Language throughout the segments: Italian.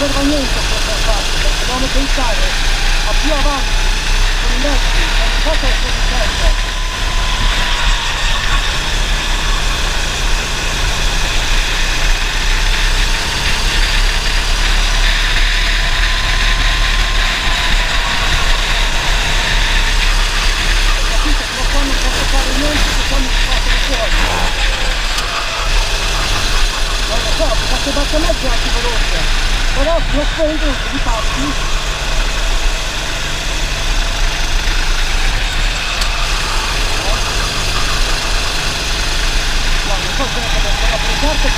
serve a niente questo fatto, perché dobbiamo pensare a più avanti, con i mezzi, non a si fuori. Non lo so, perché batte mezzo è anche veloce. Però se lo spendono, se li passi,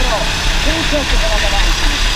No, non so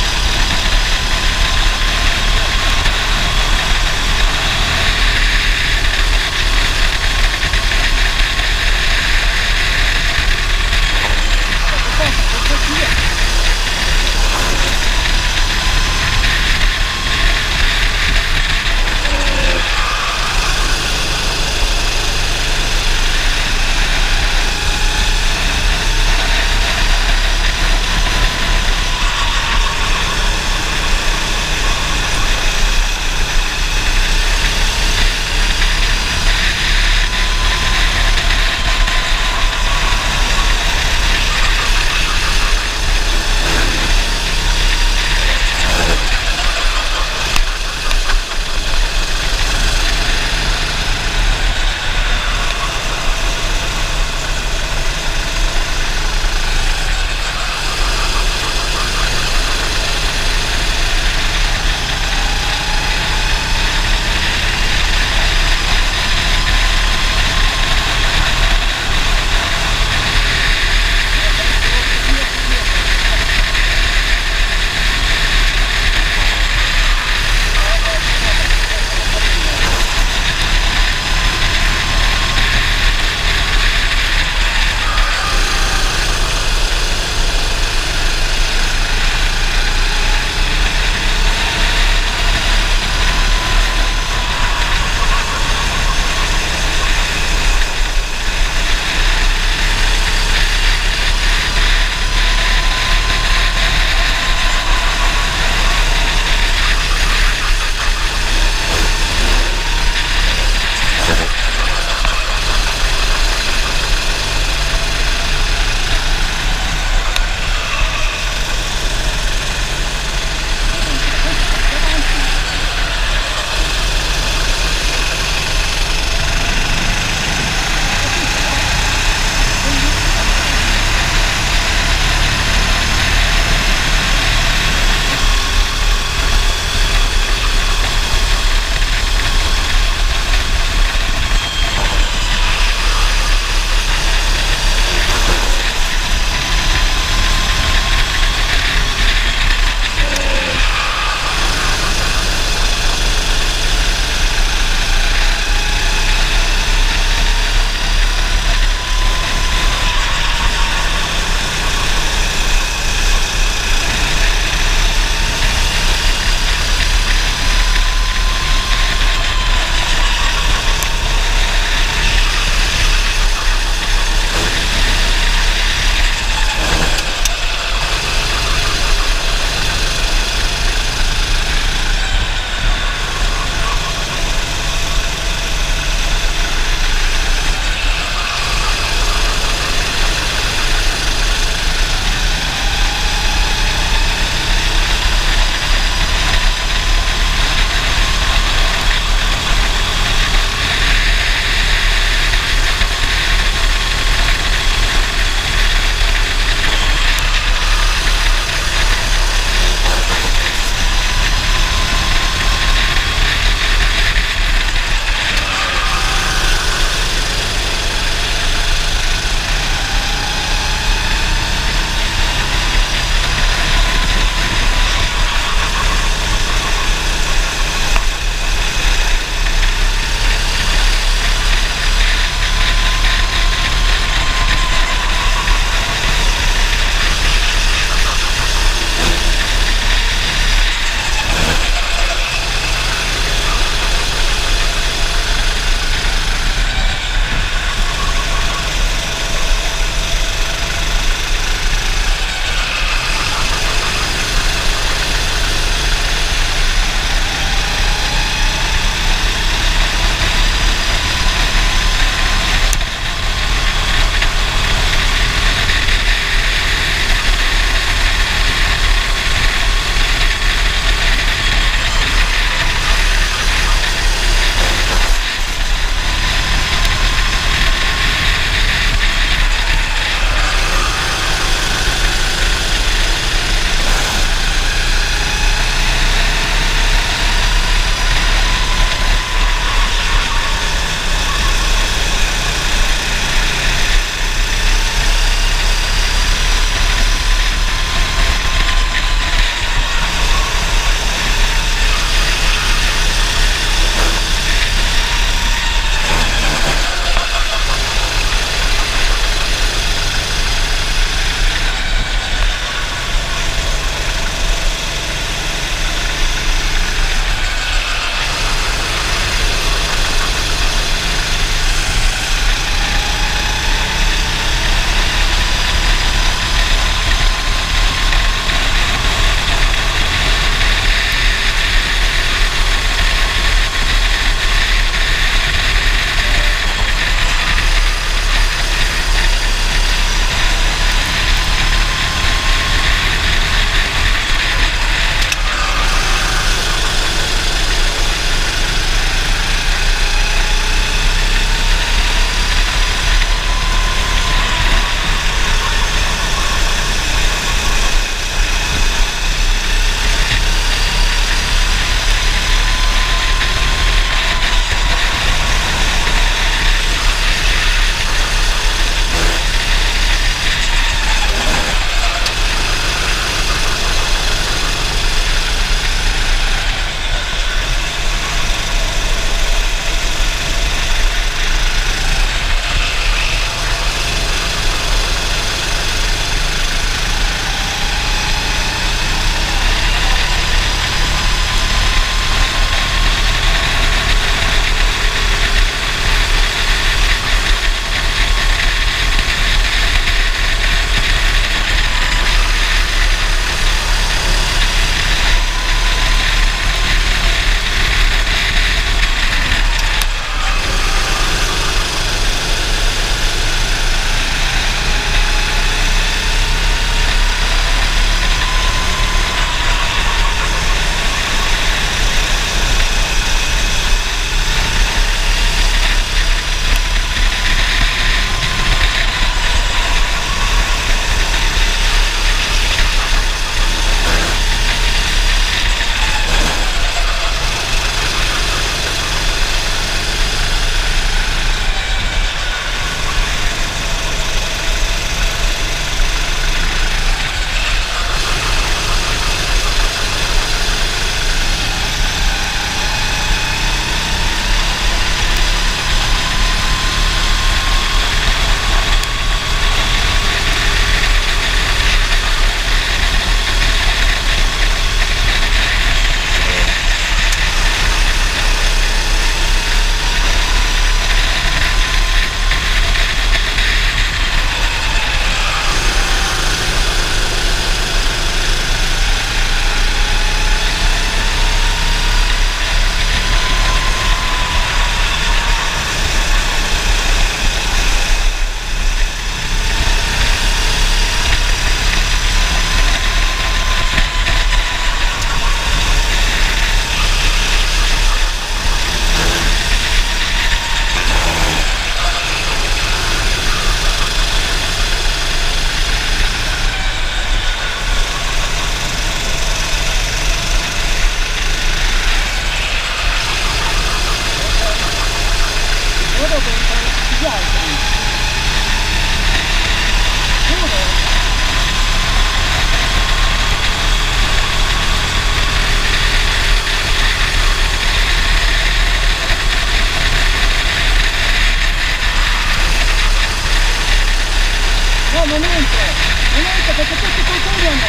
Niente, perché tutti continuano.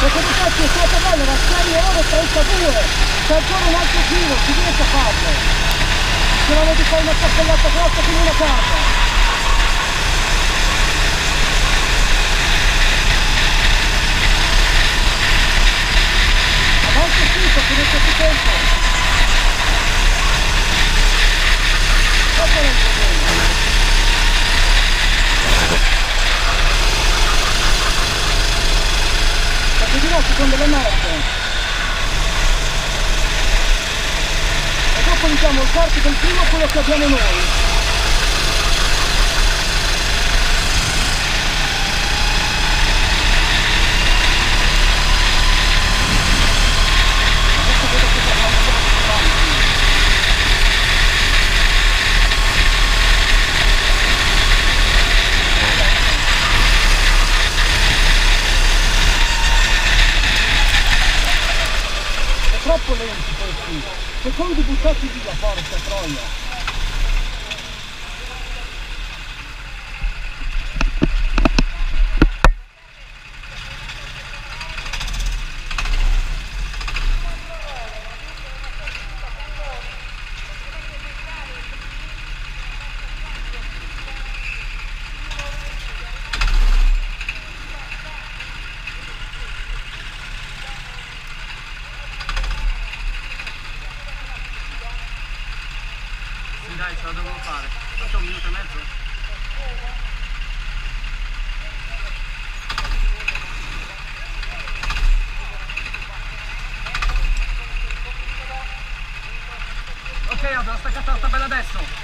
Perché di fatto è stato bello, la serie ore 32, c'è ancora un altro giro, si riesce a farlo. Se non di fare una cappellata grossa come una casa. Avanti non c'è più tempo. Questo è merde. E dopo diciamo il del primo quello che abbiamo noi. È troppo lento questi. Secondi buttati via, porca troia. Ce la devo fare. Faccio un minuto e mezzo? Ok, abbiamo staccato la tabella adesso.